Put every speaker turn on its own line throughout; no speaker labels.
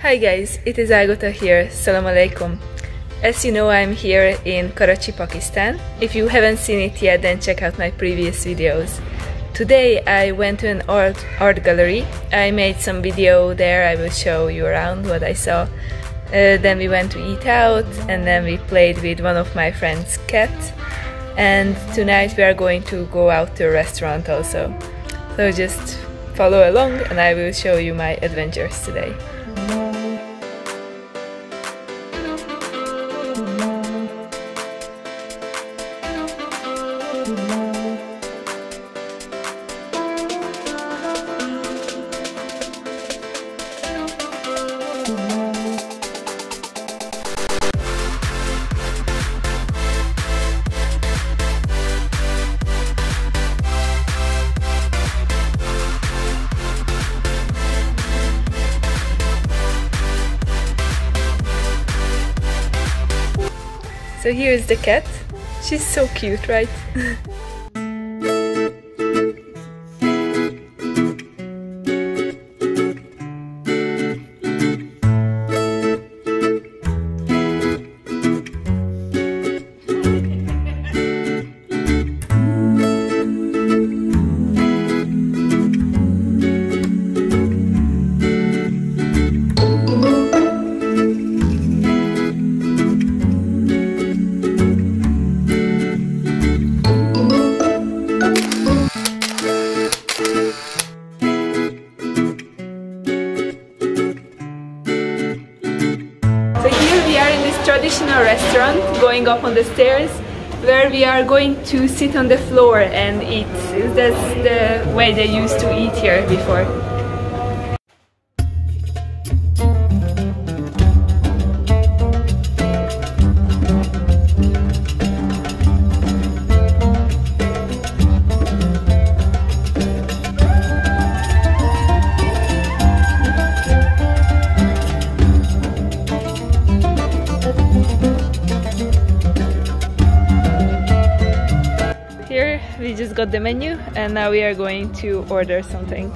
Hi guys, it is Agota here, Salam Alaikum. As you know, I'm here in Karachi, Pakistan. If you haven't seen it yet, then check out my previous videos. Today I went to an art, art gallery. I made some video there, I will show you around what I saw. Uh, then we went to eat out and then we played with one of my friend's cat. And tonight we are going to go out to a restaurant also. So just follow along and I will show you my adventures today. So here is the cat. She's so cute, right? on the stairs where we are going to sit on the floor and eat. That's the way they used to eat here before. Got the menu and now we are going to order something.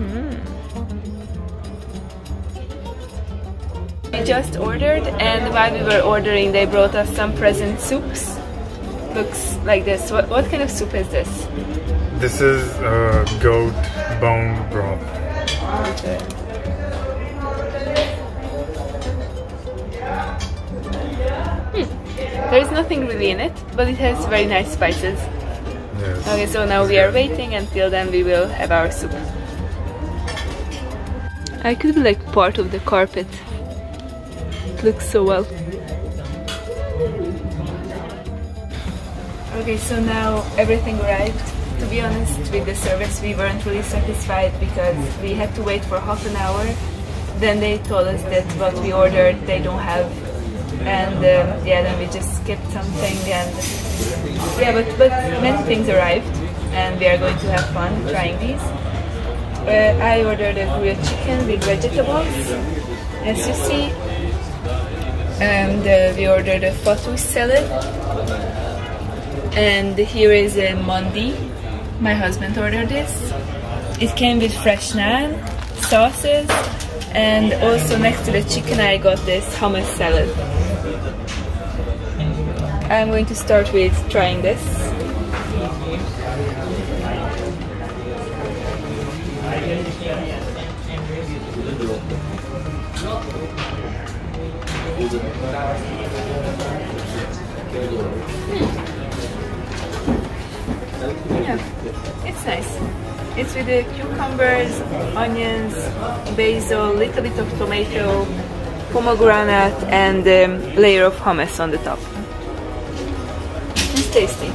Hmm. We just ordered and while we were ordering they brought us some present soups. Looks like this. What, what kind of soup is this?
This is uh, goat bone broth.
Okay. Nothing really in it, but it has very nice spices.
Yes.
Okay, so now we are waiting until then we will have our soup. I could be like part of the carpet. It looks so well. Okay, so now everything arrived. To be honest, with the service we weren't really satisfied because we had to wait for half an hour. Then they told us that what we ordered they don't have and um, yeah then we just skipped something and yeah but but many things arrived and we are going to have fun trying these. Uh, I ordered a grilled chicken with vegetables as you see. And uh, we ordered a fattoush salad. And here is a mandi my husband ordered this. It came with fresh naan sauces and also next to the chicken I got this hummus salad I'm going to start with trying this. Yeah, it's nice. It's with the cucumbers, onions, basil, little bit of tomato, pomegranate and a um, layer of hummus on the top. Tasty.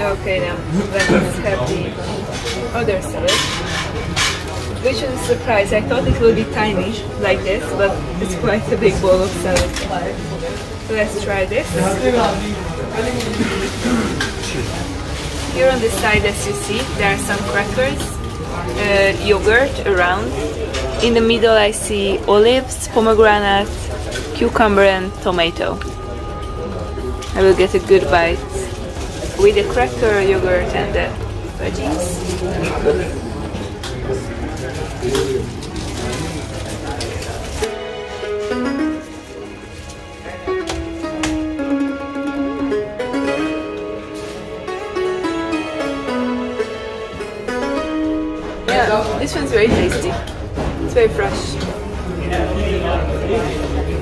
Okay, now let's have the other salad. Which is a surprise. I thought it would be tiny, like this, but it's quite a big bowl of salad. So let's try this. Here on the side, as you see, there are some crackers, uh, yogurt around, In the middle I see olives, pomegranate, cucumber and tomato. I will get a good bite with the cracker, yogurt and the veggies. Yeah, this one's very tasty. It's very fresh.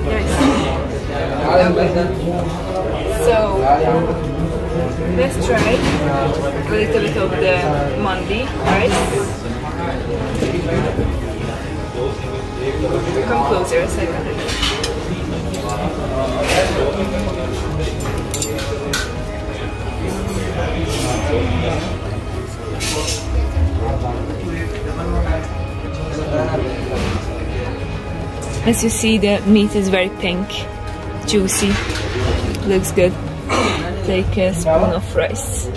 Nice. So, let's try a little bit of the mandi rice. Come closer second. As you see, the meat is very pink, juicy, looks good. Take a spoon of rice.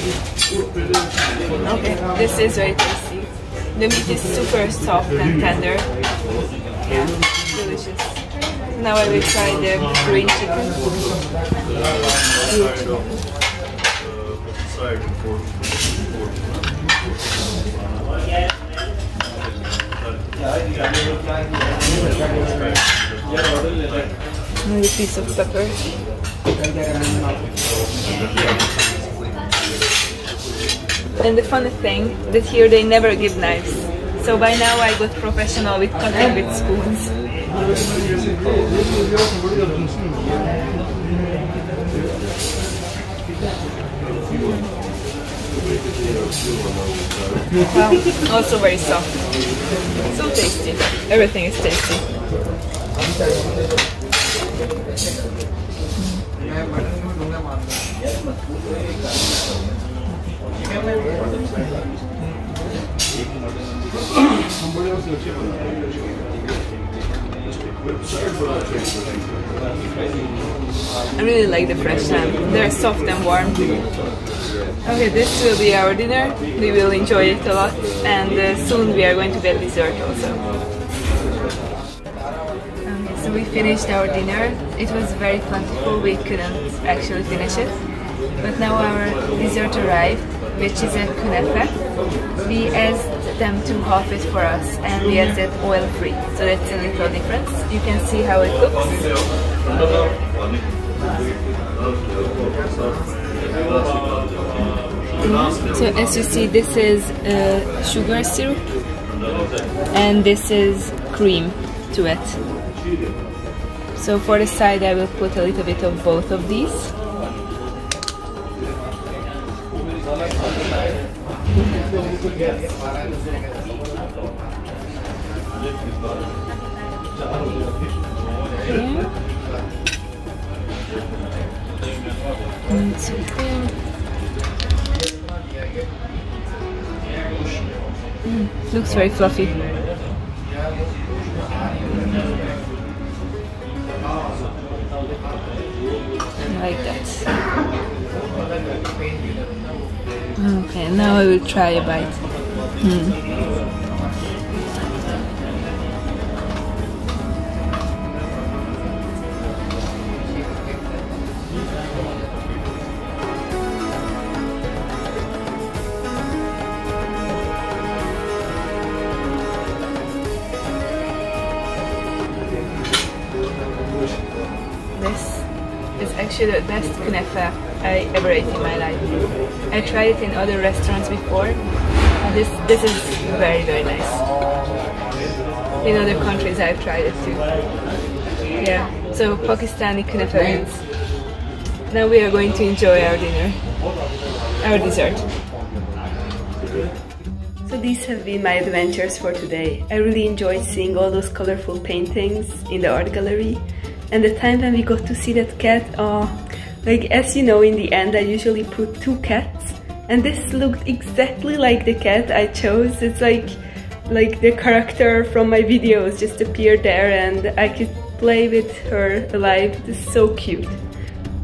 Okay, this is very tasty. The meat is super soft and tender. Yeah, delicious. Now I will try the green chicken. Another piece of pepper. And the funny thing that here they never give knives. So by now I got professional with cutting with spoons. Wow, also very soft. So tasty. Everything is tasty. I really like the fresh lamb. They're soft and warm. Okay, this will be our dinner. We will enjoy it a lot, and uh, soon we are going to get dessert also. Okay, so we finished our dinner. It was very plentiful. We couldn't actually finish it, but now our dessert arrived, which is a kunefe. We asked them to half for us, and we asked it oil free. So that's a little difference. You can see how it looks. So as you see, this is uh, sugar syrup, and this is cream to it. So for the side, I will put a little bit of both of these. Mm, looks very fluffy. Like that. Okay, now I will try a bite. Hmm. This is actually the best kunafa I ever ate in my life. I tried it in other restaurants before. This this is very very nice. In other countries I've tried it too. Yeah. So Pakistani kunafa wins. Now we are going to enjoy our dinner, our dessert. So these have been my adventures for today. I really enjoyed seeing all those colorful paintings in the art gallery and the time when we got to see that cat, uh, like as you know in the end I usually put two cats and this looked exactly like the cat I chose. It's like like the character from my videos just appeared there and I could play with her alive. It's so cute.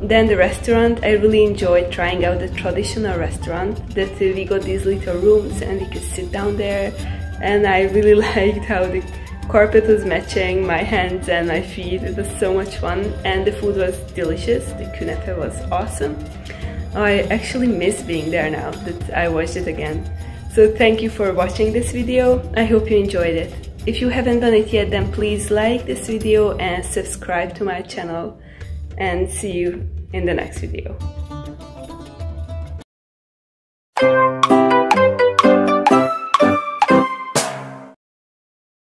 Then the restaurant, I really enjoyed trying out the traditional restaurant that we got these little rooms and we could sit down there and I really liked how the carpet was matching my hands and my feet. It was so much fun and the food was delicious. The kunafe was awesome. I actually miss being there now that I watched it again. So thank you for watching this video. I hope you enjoyed it. If you haven't done it yet, then please like this video and subscribe to my channel and see you in the next video.